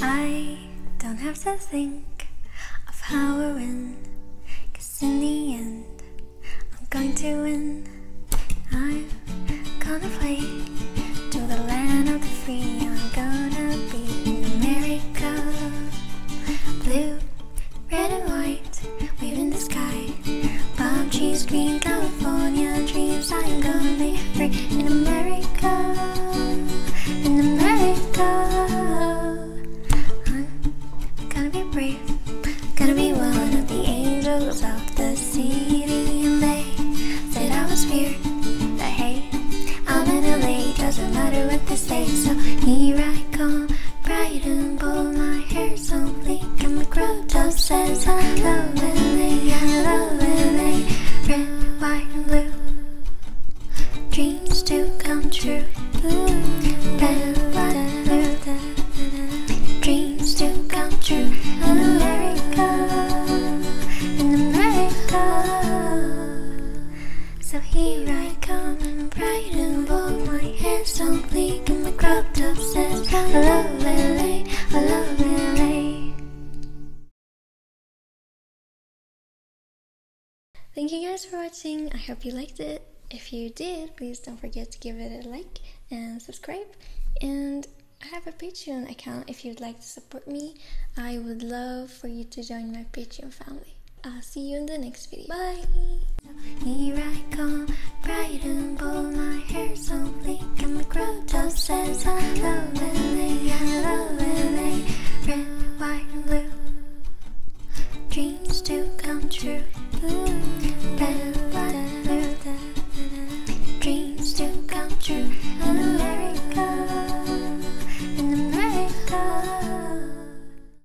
I don't have to think of how or when, cause in the end, I'm going to win. I'm gonna play to the land of the free. The of the city. And they said I was weird. But hey, I'm in LA. Doesn't matter what they say. So here I come. Bright and bold. My hair's so bleak. And the crop top says love LA. Love LA. Red, white, and blue. Dreams do come true. Mm, red, white, and blue. Dreams do come true So here I come, bright and bold, my hair so bleak, and my crop top says, love LA, love LA. Thank you guys for watching. I hope you liked it. If you did, please don't forget to give it a like and subscribe. And I have a Patreon account if you'd like to support me. I would love for you to join my Patreon family. I'll see you in the next video. Bye! Here I come, bright and bold, my hair so bleak, and my crop top says I love LA, I love LA, red, white, and blue. Dreams do come true. Red,